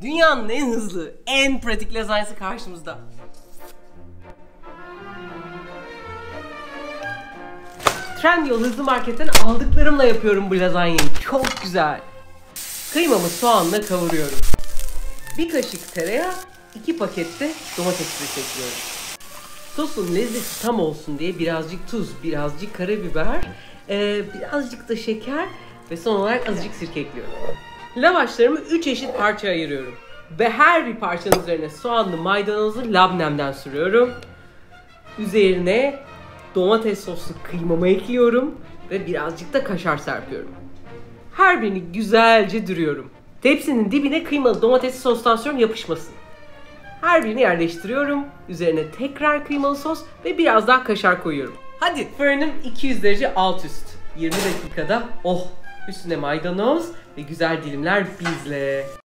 Dünyanın en hızlı, en pratik lazanyası karşımızda. Trendyol hızlı marketten aldıklarımla yapıyorum bu lazanyayı. Çok güzel. Kıymamı soğanla kavuruyorum. Bir kaşık tereyağı, iki pakette domates püresi ekliyorum. Sosun lezzeti tam olsun diye birazcık tuz, birazcık karabiber, birazcık da şeker ve son olarak azıcık sirke ekliyorum. Lavaşlarımı 3 eşit parça ayırıyorum. Ve her bir parçanın üzerine soğanlı maydanozu labnemden sürüyorum. Üzerine domates soslu kıymamı ekliyorum ve birazcık da kaşar serpiyorum. Her birini güzelce dürüyorum. Tepsinin dibine kıymalı domatesli sostan sonra yapışmasın. Her birini yerleştiriyorum. Üzerine tekrar kıymalı sos ve biraz daha kaşar koyuyorum. Hadi fırınım 200 derece alt üst. 20 dakikada oh üstüne maydanoz ve güzel dilimler bizle.